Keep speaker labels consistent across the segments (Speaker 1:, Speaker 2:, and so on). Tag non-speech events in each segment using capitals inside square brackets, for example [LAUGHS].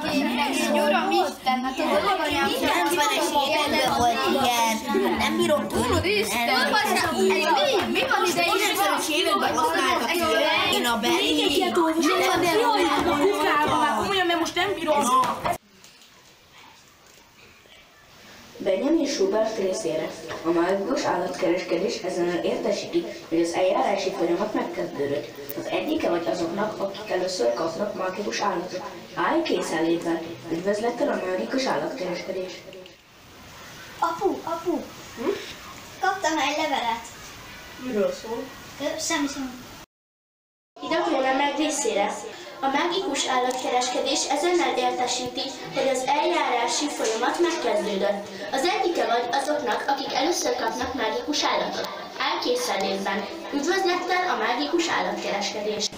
Speaker 1: képregény, uram Isten, hát a dolganyám
Speaker 2: 90-es években volt ilyen. Nem bírom tőlük.
Speaker 1: Isten, mi, mi van ide is?
Speaker 2: 90-es években használtak. Én a Berlin.
Speaker 3: Nem van el a kukába, már komolyan, mert most nem bírom.
Speaker 4: Benjamin Schubert részére a mágikus állatkereskedés ezen értesíti, hogy az eljárási folyamat megkezdődött. Az egyike vagy azoknak, akik először kapnak mágikus állatot. Állj készenlétben, üdvözlettel a mágikus állatkereskedés.
Speaker 5: Apu, apu,
Speaker 4: Hm?
Speaker 5: kaptam egy levelet.
Speaker 4: Miről szól?
Speaker 5: Semmi, semmi.
Speaker 6: Ide meg részére. A mágikus állatkereskedés ezennel értesíti, hogy az eljárási folyamat megkezdődött. Az egyike vagy azoknak, akik először kapnak mágikus állatot. Áll készenlétben. Üdvözlettel a mágikus állatkereskedés.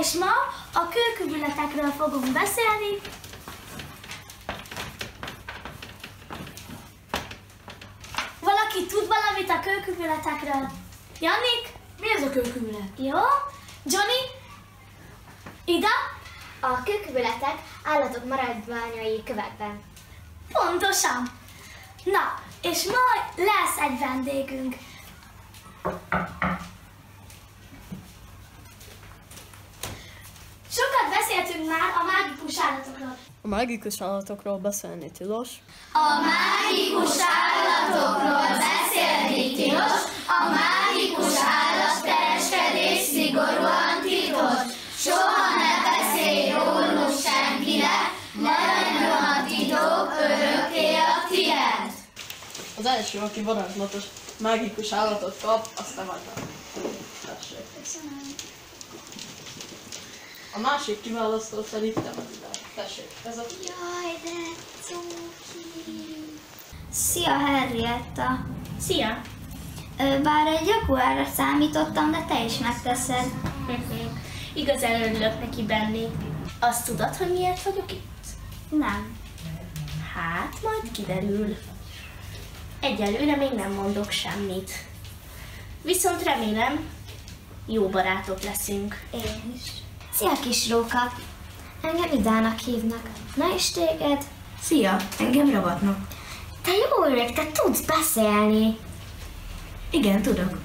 Speaker 5: És ma a kőkövületekről fogunk beszélni. Valaki tud valamit a kőkövületekről? Janik?
Speaker 3: Mi ez a kőkövület?
Speaker 5: Jó. Johnny? Ida?
Speaker 7: A kőkövületek állatok maradványai kövekben.
Speaker 5: Pontosan. Na, és ma lesz egy vendégünk. Mágikus állatokról.
Speaker 8: A mágikus állatokról beszélni tilos.
Speaker 5: A mágikus állatokról beszélni tilos, a mágikus állatkereskedés szigorúan tilos. Soha ne beszélj róluk senkinek, maradjon a titok örökké a tiéd.
Speaker 8: Az első, aki varázslatos mágikus állatot kap, azt te vagy. Tessék. A másik kiválasztó szerint te vagy. Tessék, ez a
Speaker 5: Jaj, de cuki.
Speaker 7: Szia Henrietta!
Speaker 6: Szia!
Speaker 7: Bár egy jaguárra számítottam, de te is megteszed. [LAUGHS]
Speaker 6: Igazán örülök neki benni. Azt tudod, hogy miért vagyok itt?
Speaker 7: Nem.
Speaker 6: Hát, majd kiderül. Egyelőre még nem mondok semmit. Viszont remélem, jó barátok leszünk.
Speaker 7: Én is. Szia kis róka! Engem Idának hívnak. Na és téged?
Speaker 4: Szia, engem rabatnak.
Speaker 7: Te jó öreg, te tudsz beszélni.
Speaker 4: Igen, tudok.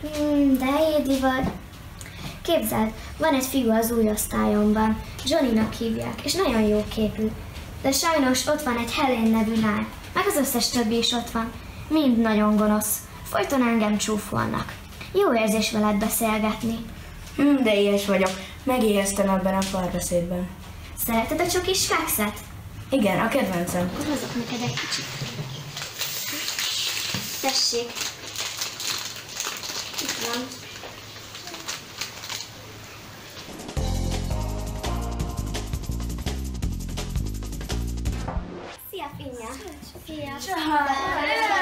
Speaker 7: Hmm, de édi vagy. Képzeld, van egy fiú az új osztályomban, Johnnynak hívják, és nagyon jó képű. De sajnos ott van egy Helen nevű lány, meg az összes többi is ott van. Mind nagyon gonosz. Folyton engem csúfolnak. Jó érzés veled beszélgetni.
Speaker 4: Hm, de ilyes vagyok. Megéheztem ebben a párbeszédben.
Speaker 7: Szereted a csokis fekszet?
Speaker 4: Igen, a kedvencem.
Speaker 7: Hozok neked egy kicsit. Tessék. Itt van. Szia, Finya! Szia!
Speaker 5: Gyorsan hívják.